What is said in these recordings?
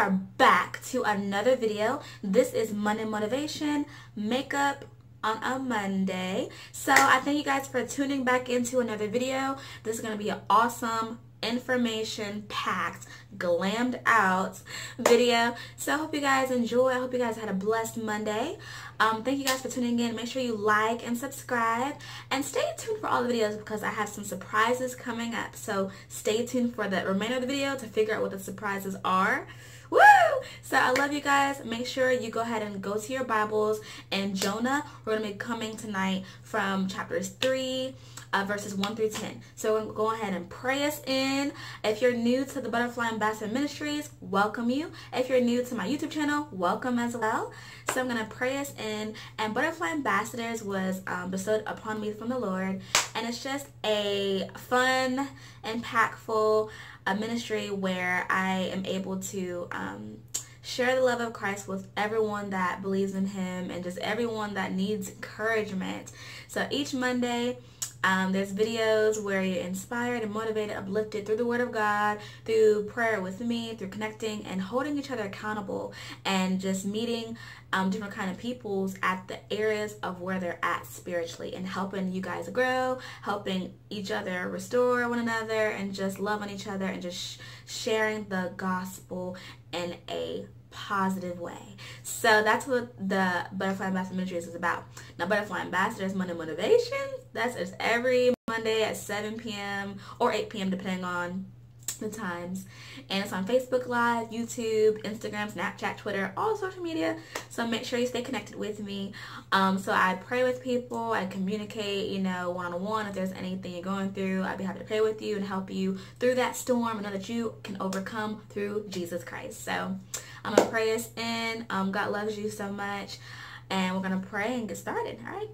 Are back to another video. This is Monday Motivation Makeup on a Monday. So I thank you guys for tuning back into another video. This is going to be an awesome information packed glammed out video. So i hope you guys enjoy. I hope you guys had a blessed monday. Um, thank you guys for tuning in. Make sure you like and subscribe. And stay tuned for all the videos because i have some surprises coming up. So stay tuned for the remainder of the video to figure out what the surprises are. Woo! So I love you guys. Make sure you go ahead and go to your Bibles. And Jonah. We're going to be coming tonight from chapters 3 uh, verses 1 through 10. So go ahead and pray us in. If you're new to the Butterfly Ambassador Ministries, welcome you. If you're new to my YouTube channel, welcome as well. So I'm going to pray us in. And Butterfly Ambassadors was um, bestowed upon me from the Lord. And it's just a fun, impactful uh, ministry where I am able to um, share the love of Christ with everyone that believes in him and just everyone that needs encouragement. So each Monday, um, there's videos where you're inspired and motivated, uplifted through the Word of God, through prayer with me, through connecting and holding each other accountable, and just meeting um, different kind of peoples at the areas of where they're at spiritually, and helping you guys grow, helping each other restore one another, and just loving each other, and just sh sharing the gospel in a positive way. So that's what the Butterfly Ambassador Ministries is about. Now, Butterfly Ambassadors Monday Motivation, that's just every Monday at 7 p.m. or 8 p.m. depending on the times. And it's on Facebook Live, YouTube, Instagram, Snapchat, Twitter, all social media. So make sure you stay connected with me. Um, so I pray with people. I communicate, you know, one-on-one. If there's anything you're going through, I'd be happy to pray with you and help you through that storm and know that you can overcome through Jesus Christ. So I'm going to pray us in. Um, God loves you so much. And we're going to pray and get started. All right?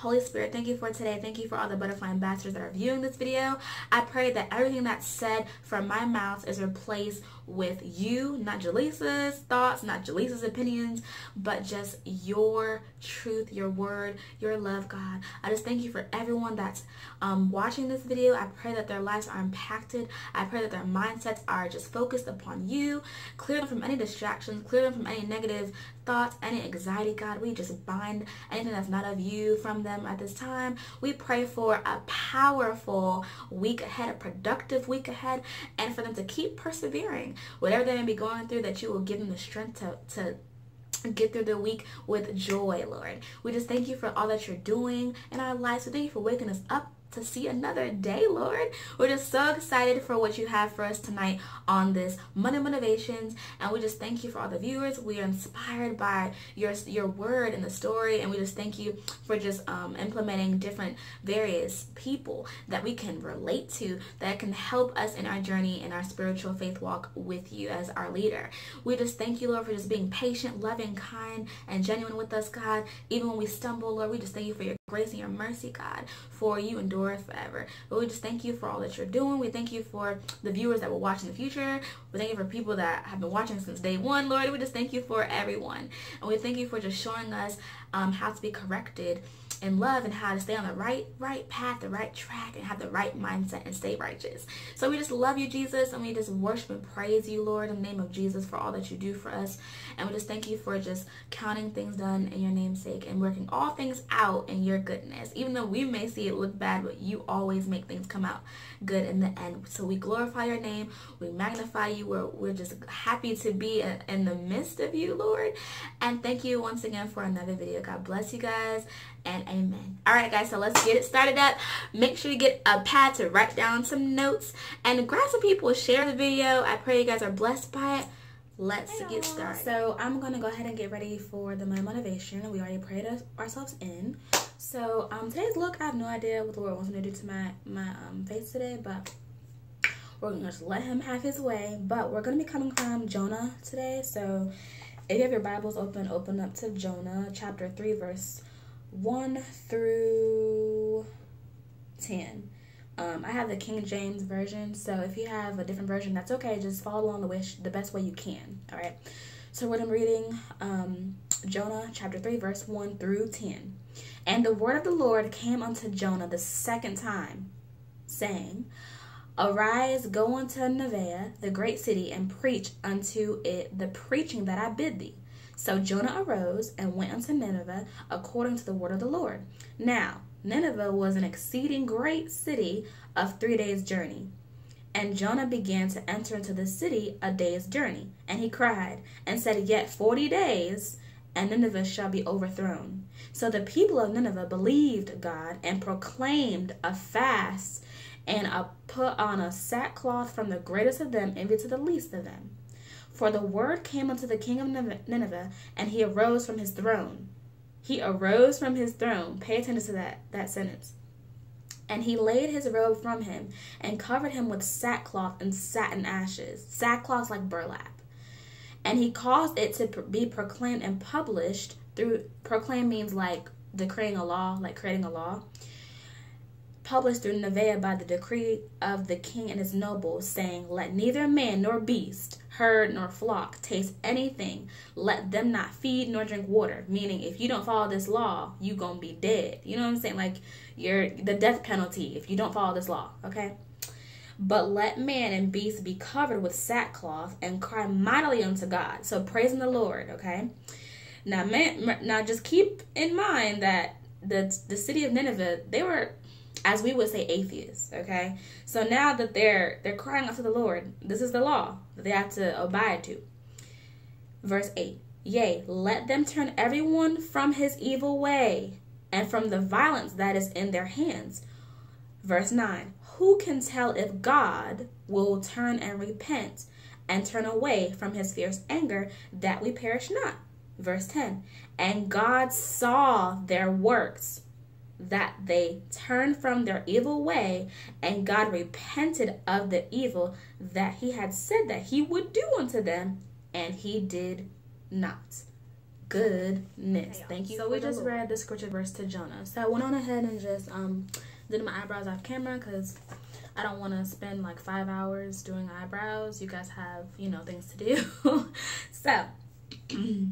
Holy Spirit, thank you for today. Thank you for all the butterfly ambassadors that are viewing this video. I pray that everything that's said from my mouth is replaced with you, not Jelissa's thoughts, not Jelissa's opinions, but just your truth, your word, your love, God. I just thank you for everyone that's um, watching this video. I pray that their lives are impacted. I pray that their mindsets are just focused upon you. Clear them from any distractions, clear them from any negative thoughts, any anxiety, God. We just bind anything that's not of you from them at this time. We pray for a powerful week ahead, a productive week ahead, and for them to keep persevering whatever they may be going through, that you will give them the strength to, to get through the week with joy, Lord. We just thank you for all that you're doing in our lives. So thank you for waking us up to see another day, Lord. We're just so excited for what you have for us tonight on this Monday Motivations. And we just thank you for all the viewers. We are inspired by your, your word and the story. And we just thank you for just um, implementing different various people that we can relate to that can help us in our journey in our spiritual faith walk with you as our leader. We just thank you, Lord, for just being patient, loving, kind, and genuine with us, God. Even when we stumble, Lord, we just thank you for your grace and your mercy, God, for you forever. But we just thank you for all that you're doing. We thank you for the viewers that will watch in the future. We thank you for people that have been watching since day one, Lord. We just thank you for everyone. And we thank you for just showing us um, how to be corrected in love and how to stay on the right right path, the right track, and have the right mindset and stay righteous. So we just love you, Jesus, and we just worship and praise you, Lord, in the name of Jesus for all that you do for us. And we just thank you for just counting things done in your name's sake and working all things out in your goodness. Even though we may see it look bad, but you always make things come out good in the end. So we glorify your name. We magnify you. We're, we're just happy to be in the midst of you, Lord. And thank you once again for another video. God bless you guys and amen. All right, guys, so let's get it started up. Make sure you get a pad to write down some notes and grab some people, share the video. I pray you guys are blessed by it. Let's get started. So I'm going to go ahead and get ready for the my motivation. We already prayed ourselves in. So um, today's look, I have no idea what the Lord wants me to do to my, my um, face today, but we're going to just let him have his way. But we're going to be coming from Jonah today. So if you have your Bibles open, open up to Jonah chapter 3, verse 1 through 10. Um, I have the King James version, so if you have a different version, that's okay. Just follow along the wish the best way you can. All right. So what I'm reading, um, Jonah chapter 3, verse 1 through 10. And the word of the Lord came unto Jonah the second time, saying, Arise, go unto Nineveh, the great city, and preach unto it the preaching that I bid thee. So Jonah arose and went unto Nineveh according to the word of the Lord. Now, Nineveh was an exceeding great city of three days' journey. And Jonah began to enter into the city a day's journey. And he cried and said, Yet forty days, and Nineveh shall be overthrown. So the people of Nineveh believed God and proclaimed a fast and a put on a sackcloth from the greatest of them even to the least of them. For the word came unto the king of Nineveh, and he arose from his throne. He arose from his throne. Pay attention to that, that sentence. And he laid his robe from him and covered him with sackcloth and satin ashes, sackcloth like burlap. And he caused it to be proclaimed and published through, proclaim means like decreeing a law, like creating a law published through Nineveh by the decree of the king and his nobles, saying, Let neither man nor beast, herd nor flock taste anything. Let them not feed nor drink water. Meaning, if you don't follow this law, you gonna be dead. You know what I'm saying? Like you're the death penalty if you don't follow this law. Okay. But let man and beast be covered with sackcloth and cry mightily unto God. So praising the Lord. Okay. Now, man, now just keep in mind that the the city of Nineveh they were as we would say atheists okay? So now that they're they're crying out to the lord this is the law that they have to abide to. Verse 8 yea let them turn everyone from his evil way and from the violence that is in their hands. Verse 9 who can tell if god will turn and repent and turn away from his fierce anger that we perish not? Verse 10 and god saw their works that they turned from their evil way and God repented of the evil that he had said that he would do unto them, and he did not. Goodness. Thank you. So we just read the scripture verse to Jonah. So I went on ahead and just um did my eyebrows off camera because I don't want to spend like five hours doing eyebrows. You guys have, you know, things to do. so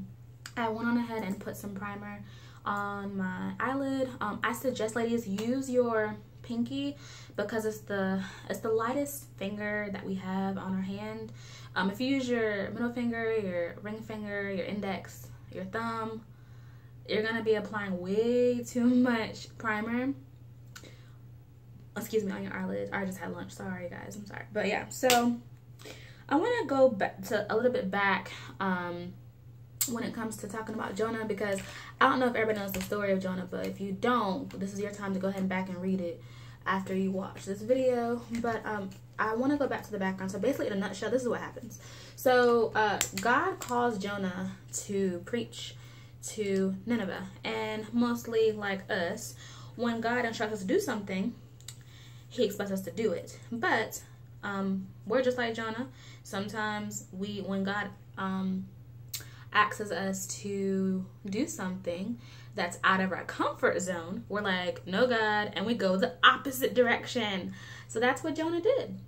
I went on ahead and put some primer on my eyelid. Um, I suggest ladies use your pinky because it's the it's the lightest finger that we have on our hand. Um, if you use your middle finger, your ring finger, your index, your thumb, you're gonna be applying way too much primer. Excuse me on your eyelids. I just had lunch. Sorry guys. I'm sorry. But yeah, so I want to go back to a little bit back. Um, when it comes to talking about Jonah because I don't know if everybody knows the story of Jonah, but if you don't, this is your time to go ahead and back and read it after you watch this video. But um, I want to go back to the background. So basically, in a nutshell, this is what happens. So uh, God calls Jonah to preach to Nineveh, and mostly like us, when God instructs us to do something, He expects us to do it. But um, we're just like Jonah. Sometimes we, when God um, asks us to do something that's out of our comfort zone, we're like, no, God, and we go the opposite direction. So that's what Jonah did.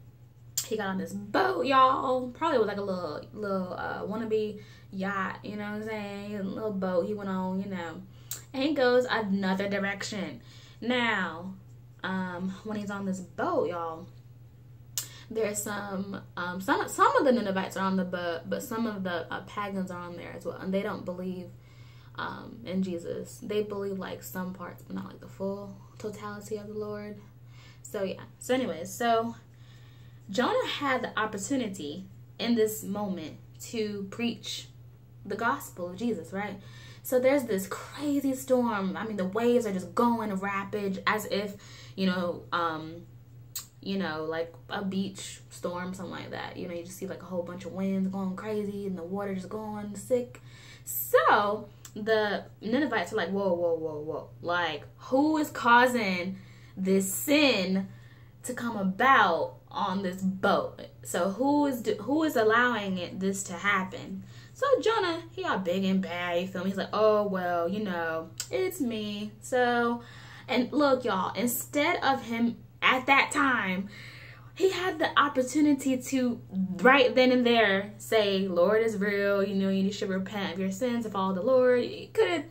He got on this boat, y'all. Probably was like a little, little uh, wannabe yacht, you know what I'm saying? A little boat he went on, you know. And he goes another direction. Now, um, when he's on this boat, y'all, there's some um, some some of the Ninevites are on the boat, but some of the uh, pagans are on there as well, and they don't believe um, in Jesus. They believe like some parts, but not like the full totality of the Lord. So yeah. So anyways, so Jonah had the opportunity in this moment to preach the gospel of Jesus, right? So there's this crazy storm. I mean, the waves are just going rapid as if, you know, um, you know, like a beach storm, something like that. You know, you just see like a whole bunch of winds going crazy and the water just going sick. So the Ninevites are like, whoa, whoa, whoa, whoa. Like, who is causing this sin to come about on this boat? So who is who is allowing it this to happen? So Jonah, he got big and bad. You feel me? He's like, oh well, you know, it's me. So, and look, y'all. Instead of him at that time, he had the opportunity to right then and there say, Lord is real, you know, you should repent of your sins and follow the Lord. He could have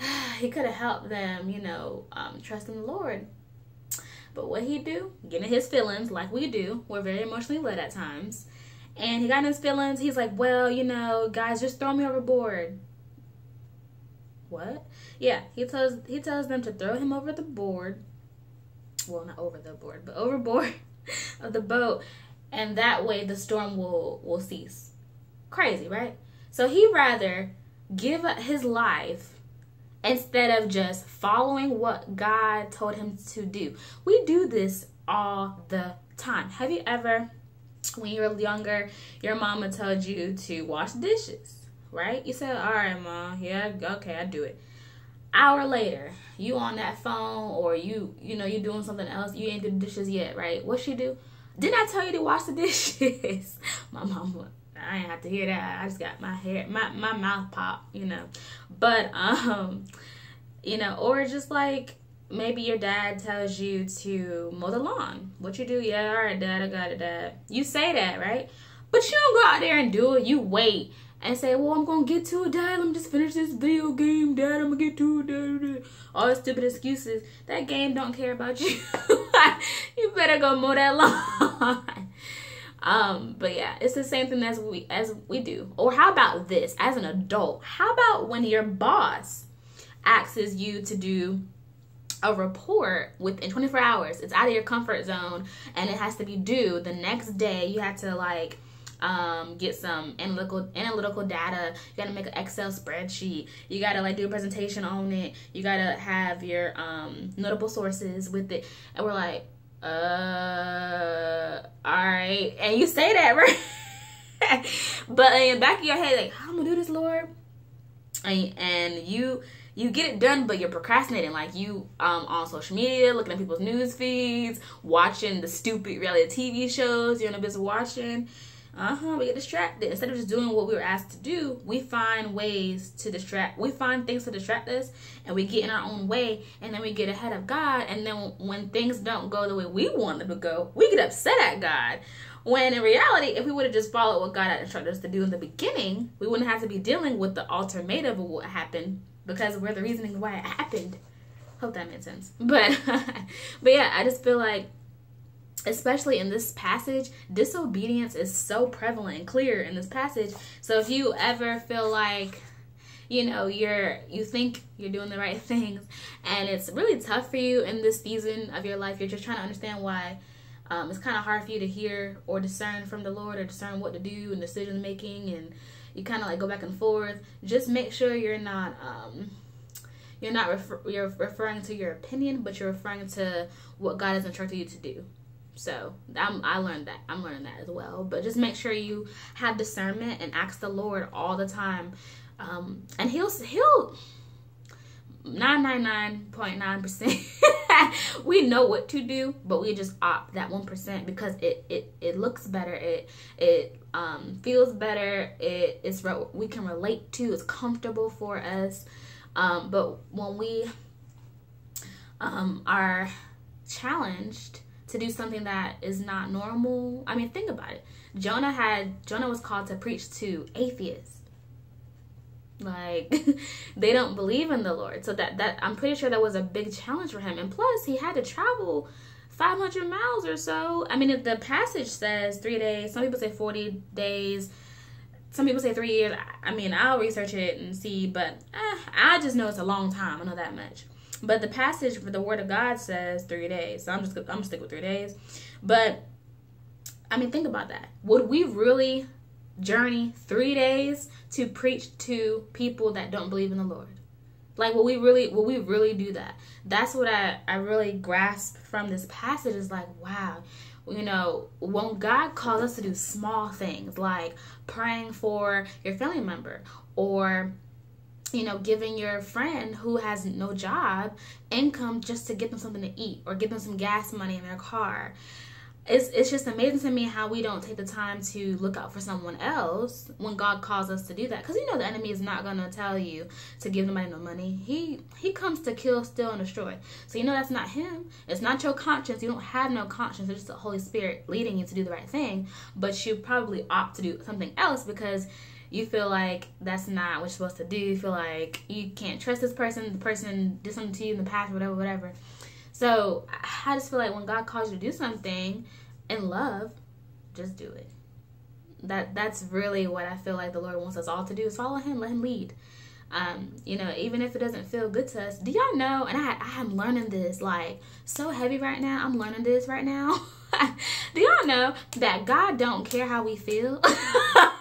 he could have helped them, you know, um, trust in the Lord. But what he do? Getting his feelings, like we do. We're very emotionally led at times. And he got in his feelings. He's like, well, you know, guys, just throw me overboard. What? Yeah, he tells he tells them to throw him over the board. Well, not over the board, but overboard of the boat, and that way the storm will will cease. Crazy, right? So he rather give up his life instead of just following what God told him to do. We do this all the time. Have you ever, when you were younger, your mama told you to wash dishes, right? You said, all right, mom, yeah, okay, I do it. Hour later, you on that phone or you, you know, you doing something else. You ain't do the dishes yet, right? What she do? Didn't I tell you to wash the dishes? my mama I ain't have to hear that. I just got my hair, my my mouth pop, you know. But um, you know, or just like maybe your dad tells you to mow the lawn. What you do? Yeah, all right, dad, I got it, dad. You say that, right? But you don't go out there and do it. You wait and say, well, I'm gonna get to it, dad. Let me just finish this video game, dad. I'm gonna get to it, dad. All the stupid excuses. That game don't care about you. you better go mow that lawn. Um, but yeah, it's the same thing as we as we do. Or how about this as an adult? How about when your boss asks you to do a report within 24 hours? It's out of your comfort zone and it has to be due the next day. You have to like um, get some analytical analytical data. You gotta make an Excel spreadsheet. You gotta like do a presentation on it. You gotta have your um, notable sources with it. And we're like, uh, all right. And you say that, right? but in the back of your head, like, am gonna do this, Lord? And, and you you get it done, but you're procrastinating. Like you um, on social media, looking at people's news feeds, watching the stupid reality TV shows you're in the business watching uh-huh we get distracted. Instead of just doing what we were asked to do we find ways to distract we find things to distract us and we get in our own way and then we get ahead of god and then when things don't go the way we want them to go we get upset at god. When in reality if we would have just followed what god had instructed us to do in the beginning we wouldn't have to be dealing with the alternative of what happened because we're the reasoning why it happened. Hope that made sense. But but yeah i just feel like especially in this passage, disobedience is so prevalent and clear in this passage. So if you ever feel like you know you're you think you're doing the right things and it's really tough for you in this season of your life you're just trying to understand why um, it's kind of hard for you to hear or discern from the lord or discern what to do and decision making and you kind of like go back and forth just make sure you're not um, you're not refer- you're referring to your opinion but you're referring to what god has instructed you to do so I'm, I learned that. I'm learning that as well. But just make sure you have discernment and ask the Lord all the time. Um, and he'll, he'll, 999.9% we know what to do but we just opt that 1% because it it, it looks better it it um, feels better it is we can relate to it's comfortable for us um, but when we um, are challenged to do something that is not normal. I mean, think about it. Jonah had Jonah was called to preach to atheists. Like they don't believe in the Lord. So that that I'm pretty sure that was a big challenge for him. And plus, he had to travel 500 miles or so. I mean, if the passage says 3 days, some people say 40 days. Some people say 3 years. I mean, I'll research it and see, but eh, I just know it's a long time. I know that much. But the passage for the word of God says three days. So I'm just I'm gonna stick with three days. But I mean think about that. Would we really journey three days to preach to people that don't believe in the Lord? Like will we really will we really do that? That's what I, I really grasp from this passage is like, wow, you know, when God calls us to do small things like praying for your family member or you know, giving your friend who has no job income just to get them something to eat or give them some gas money in their car. It's, it's just amazing to me how we don't take the time to look out for someone else when God calls us to do that. Because you know the enemy is not going to tell you to give nobody no money. He he comes to kill, steal, and destroy. So you know that's not him. It's not your conscience. You don't have no conscience. It's just the Holy Spirit leading you to do the right thing. But you probably opt to do something else because you feel like that's not what you're supposed to do. You feel like you can't trust this person. The person did something to you in the past, whatever, whatever. So I just feel like when God calls you to do something in love, just do it. That that's really what I feel like the Lord wants us all to do is follow Him, let Him lead. Um, you know, even if it doesn't feel good to us. Do y'all know? And I I am learning this like so heavy right now. I'm learning this right now. do y'all know that God don't care how we feel?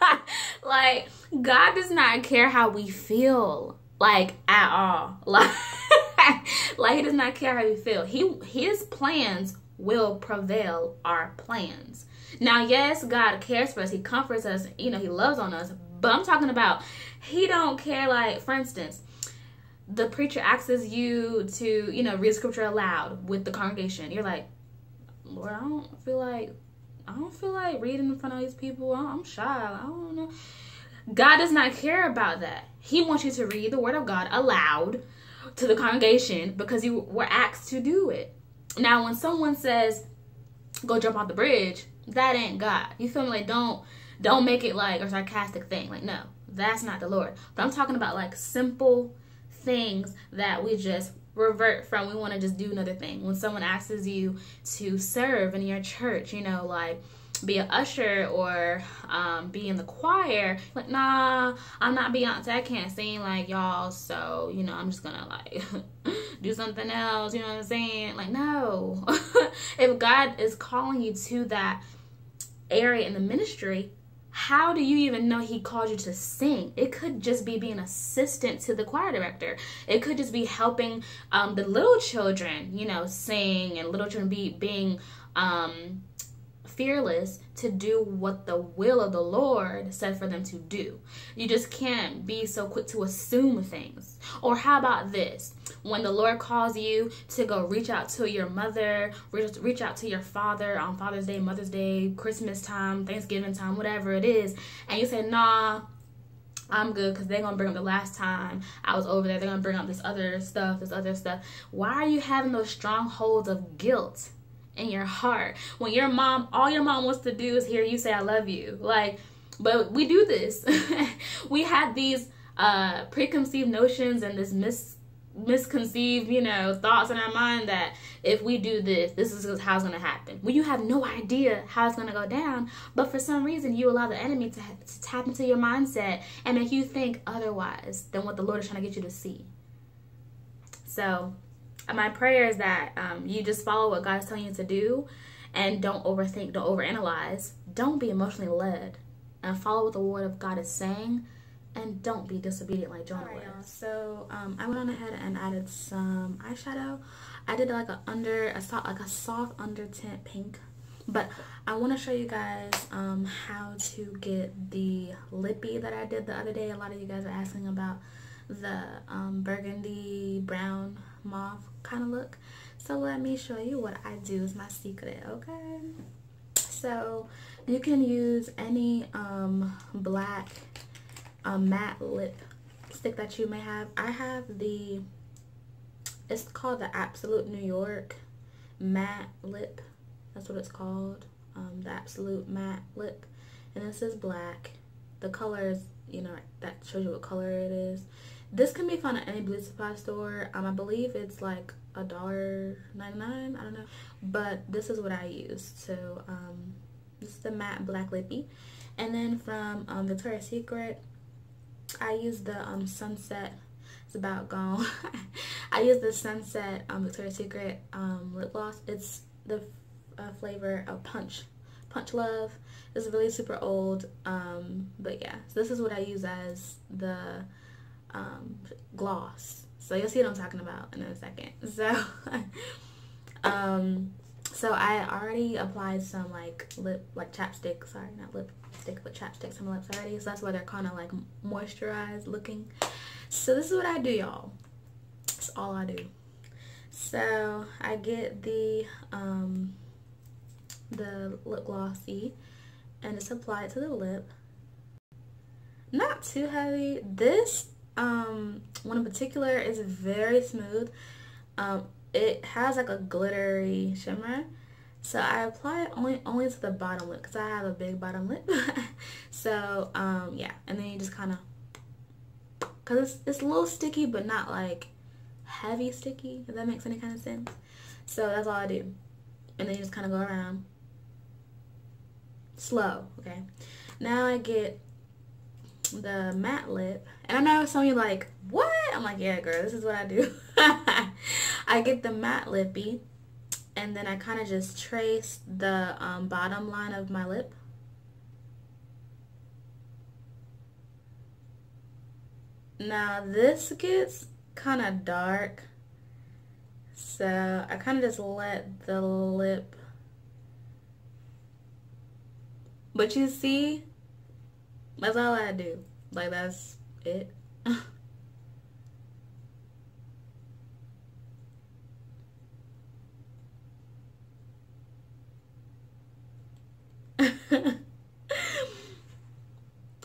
like God does not care how we feel like at all. Like like he does not care how we feel. He his plans will prevail our plans. Now, yes, God cares for us. He comforts us. You know, he loves on us. But I'm talking about he don't care like for instance, the preacher asks you to, you know, read scripture aloud with the congregation. You're like, Lord, I don't feel like I don't feel like reading in front of these people. I'm shy. I don't know. God does not care about that. He wants you to read the word of God aloud to the congregation because you were asked to do it. Now, when someone says, go jump off the bridge, that ain't God. You feel me? Like, don't don't make it like a sarcastic thing. Like, no, that's not the Lord. But I'm talking about like simple things that we just revert from. We want to just do another thing. When someone asks you to serve in your church, you know, like be an usher or um, be in the choir. Like, nah, I'm not Beyonce. I can't sing like y'all. So, you know, I'm just gonna like do something else. You know what I'm saying? Like, no. if God is calling you to that area in the ministry, how do you even know he called you to sing? It could just be being assistant to the choir director. It could just be helping um, the little children, you know, sing and little children be being um, fearless to do what the will of the Lord said for them to do. You just can't be so quick to assume things. Or how about this? When the Lord calls you to go reach out to your mother, reach, reach out to your father on Father's Day, Mother's Day, Christmas time, Thanksgiving time, whatever it is, and you say, nah, I'm good because they're gonna bring up the last time I was over there. They're gonna bring up this other stuff, this other stuff. Why are you having those strongholds of guilt? In your heart. When your mom, all your mom wants to do is hear you say, I love you. Like, but we do this. we have these uh, preconceived notions and this mis misconceived, you know, thoughts in our mind that if we do this, this is how it's going to happen. When you have no idea how it's going to go down, but for some reason you allow the enemy to, to tap into your mindset and make you think otherwise than what the Lord is trying to get you to see. So my prayer is that um, you just follow what God's telling you to do and don't overthink, don't overanalyze. Don't be emotionally led and follow what the word of God is saying and don't be disobedient like Jonah right, was. So um, I went on ahead and added some eyeshadow. I did like a under a soft like a soft under tint pink. But I want to show you guys um, how to get the lippy that I did the other day. A lot of you guys are asking about the um, burgundy brown mauve kind of look. So let me show you what I do is my secret, okay? So you can use any um, black um, matte lip stick that you may have. I have the, it's called the Absolute New York matte lip. That's what it's called. Um, the Absolute matte lip. And this is black. The color is, you know, that shows you what color it is. This can be found at any beauty supply store. Um, I believe it's like a dollar ninety nine. I don't know, but this is what I use. So um, this is the matte black lippy, and then from um, Victoria's Secret, I use the um Sunset. It's about gone. I use the Sunset um, Victoria's Secret um, lip gloss. It's the uh, flavor of Punch Punch Love. It's really super old, um, but yeah. So this is what I use as the um, gloss. So you'll see what I'm talking about in a second. So, um, so I already applied some like lip, like chapstick, sorry, not lipstick, but chapstick on my lips already. So that's why they're kind of like moisturized looking. So this is what I do, y'all. That's all I do. So I get the, um, the lip glossy and just apply it to the lip. Not too heavy. This um, one in particular is very smooth. Um, it has like a glittery shimmer. So I apply it only only to the bottom lip because I have a big bottom lip. so um, yeah, and then you just kind of, cause it's it's a little sticky but not like heavy sticky. If that makes any kind of sense. So that's all I do. And then you just kind of go around. Slow, okay? Now I get the matte lip. And I know some of you like, what? I'm like, yeah, girl, this is what I do. I get the matte lippy. And then I kind of just trace the um, bottom line of my lip. Now this gets kind of dark. So I kind of just let the lip. But you see, that's all I do. Like that's it.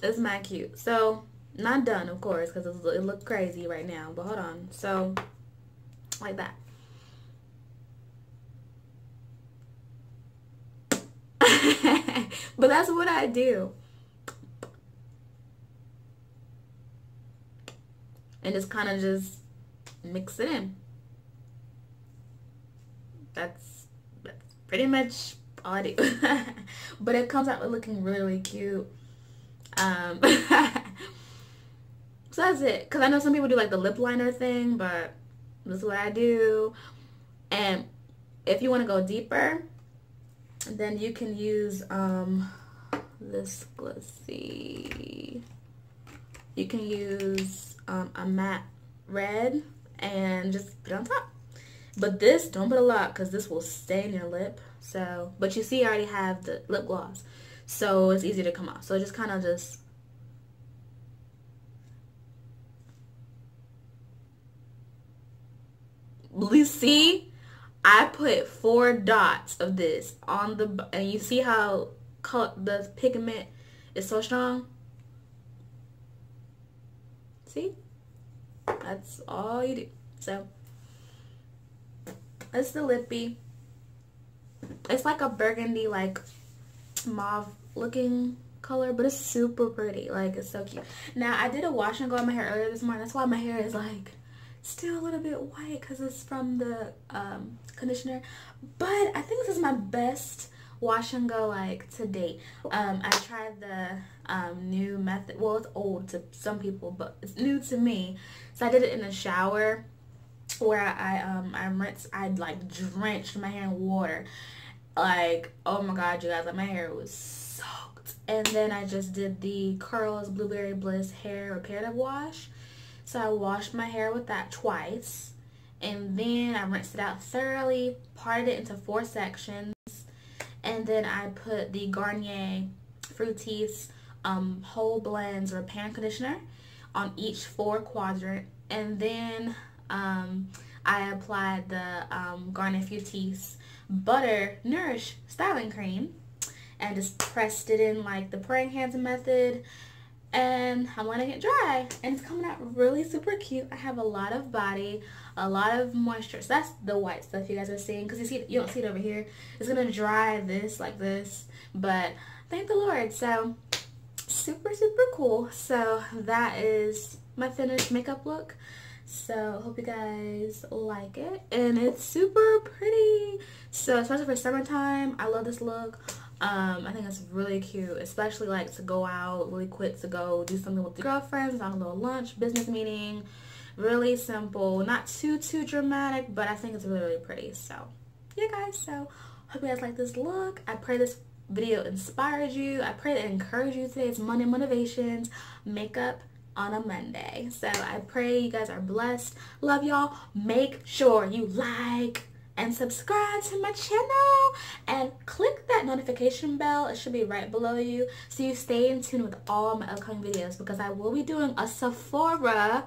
it's my cute. So not done, of course, because it look crazy right now. But hold on. So, like that. but that's what I do. And just kind of just mix it in. That's, that's pretty much all I do. but it comes out looking really, really cute. Um, So that's it. Because I know some people do like the lip liner thing, but this is what I do. And if you want to go deeper, then you can use um, this, let's see. You can use um, a matte red and just put on top. But this, don't put a lot because this will stay in your lip. So, but you see I already have the lip gloss. So it's easy to come off. So just kind of just you see I put four dots of this on the and you see how the pigment is so strong see? That's all you do. So it's the lippy. It's like a burgundy like mauve looking color but it's super pretty. Like it's so cute. Now I did a wash and go on my hair earlier this morning. That's why my hair is like still a little bit white because it's from the um, conditioner. But I think this is my best wash and go like to date. Um, I tried the um, new method well it's old to some people but it's new to me so I did it in the shower where I um I rinsed I like drenched my hair in water like oh my god you guys like my hair was soaked and then I just did the curls blueberry bliss hair reparative wash so I washed my hair with that twice. And then I rinsed it out thoroughly, parted it into four sections. And then I put the Garnier Fructis um, Whole Blends or pan Conditioner on each four quadrant. And then um, I applied the um, Garnier Fructis Butter Nourish Styling Cream and just pressed it in like the praying hands method. And I'm letting it dry. And it's coming out really super cute. I have a lot of body a lot of moisture. So that's the white stuff you guys are seeing. Because you see you don't see it over here. It's gonna dry this like this. But thank the Lord. So super super cool. So that is my finished makeup look. So hope you guys like it. And it's super pretty. So especially for summertime I love this look. Um, I think it's really cute, especially like to go out really quick to go do something with your girlfriends on a little lunch, business meeting. Really simple, not too, too dramatic, but I think it's really, really pretty. So, yeah guys, so hope you guys like this look. I pray this video inspired you. I pray it encouraged you today. It's Monday Motivations Makeup on a Monday. So I pray you guys are blessed. Love y'all. Make sure you like, and subscribe to my channel and click that notification bell. It should be right below you so you stay in tune with all my upcoming videos because I will be doing a Sephora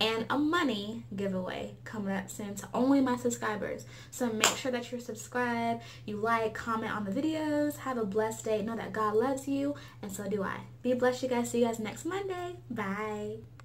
and a money giveaway coming up soon to only my subscribers. So make sure that you're subscribed you like comment on the videos have a blessed day know that God loves you and so do I. Be blessed you guys. See you guys next Monday. Bye